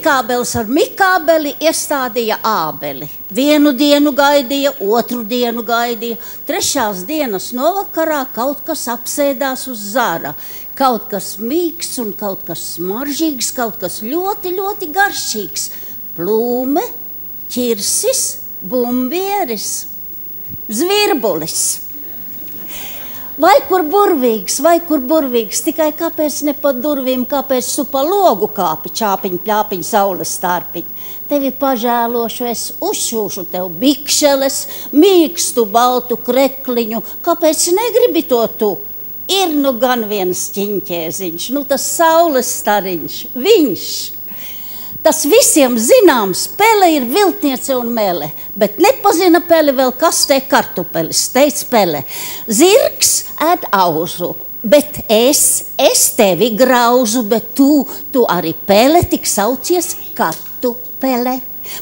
Mikābels ar Mikābeli iestādīja ābeli. Vienu dienu gaidīja, otru dienu gaidīja. Trešās dienas novakarā kaut kas apsēdās uz zara. Kaut kas mīgs un kaut kas smaržīgs, kaut kas ļoti, ļoti garšīgs. Plūme, ķirsis, bumbieris, zvirbulis. Vai kur burvīgs, vai kur burvīgs, tikai kāpēc ne pa durvīm, kāpēc tu pa logu kāpi, čāpiņ, pļāpiņ, saules stārpiņ. Tevi pažēlošu, es uzšūšu tev bikšeles, mīkstu baltu krekliņu, kāpēc negribi to tu? Ir nu gan viens ķiņķēziņš, nu tas saules stariņš, viņš. Tas visiem zināms, pele ir viltniece un mele, bet nepazina pele vēl kastē kartupelis, teica pele. Zirgs ēd auzu, bet es, es tevi grauzu, bet tu, tu arī pele tik saucies kartupele.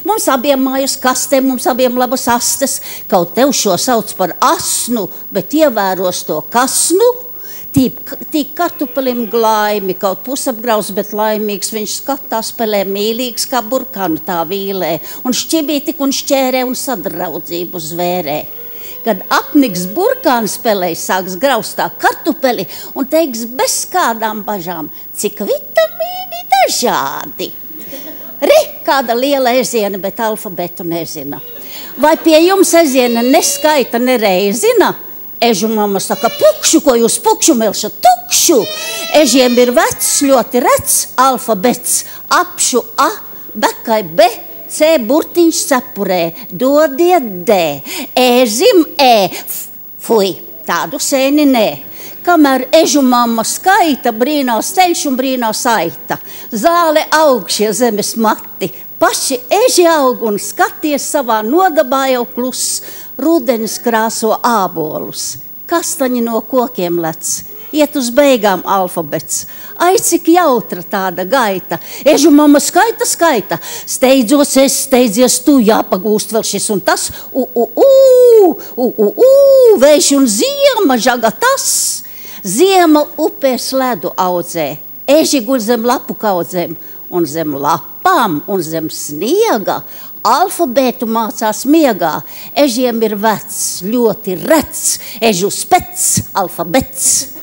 Mums abiem mājas kastē, mums abiem labas astes, kaut tev šo sauc par asnu, bet ievēros to kasnu Tīk kartupelim glaimi, kaut pusapgrauz, bet laimīgs. Viņš skatās, spēlē mīlīgs, kā burkānu tā vīlē, un šķibīti un šķērē un sadraudzību zvērē. Kad apniks burkāns spēlē, sāks graust tā kartupeli un teiks bez kādām bažām, cik vitamīni dažādi. Re, kāda liela eziena, bet alfabetu nezina. Vai pie jums eziena neskaita nereizina? Ežu mamma saka, pukšu, ko jūs pukšu melšat, tukšu. Ežiem ir vecs, ļoti rets alfabets, apšu A, bekai B. C burtiņš cepurē, dodiet D, ēzim E, fuj, tādu sēni nē. Kamēr ežu mamma skaita, brīnās ceļš un brīnās aita. Zāle augšie zemes mati, paši eži aug un skaties savā nodabā jau kluss Rudenis krāso ābolus, kastaņi no kokiem lec. Iet uz beigām alfabets. Ai, cik jautra tāda gaita. Ežu mamma skaita, skaita. Steidzos, es steidzies, tu jāpagūst vēl šis un tas. U, u, u, u, u, u, vējš un ziema žaga tas. Ziema upēs ledu audzē. Eži guļ zem lapu kaudzēm un zem lapām un zem sniega Alfabētu mācās miegā. Ežiem ir vecs, ļoti rets, ežu spēks, alfabets.